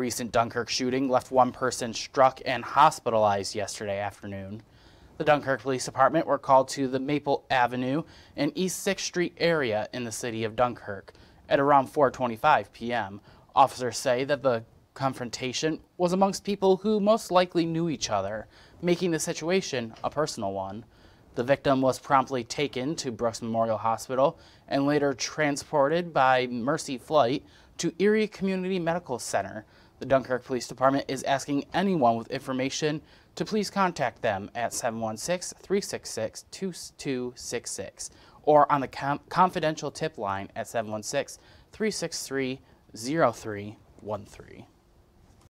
recent Dunkirk shooting left one person struck and hospitalized yesterday afternoon. The Dunkirk Police Department were called to the Maple Avenue and East 6th Street area in the city of Dunkirk at around 4.25 p.m. Officers say that the confrontation was amongst people who most likely knew each other, making the situation a personal one. The victim was promptly taken to Brooks Memorial Hospital and later transported by Mercy Flight to Erie Community Medical Center. The Dunkirk Police Department is asking anyone with information to please contact them at 716-366-2266 or on the com confidential tip line at 716-363-0313.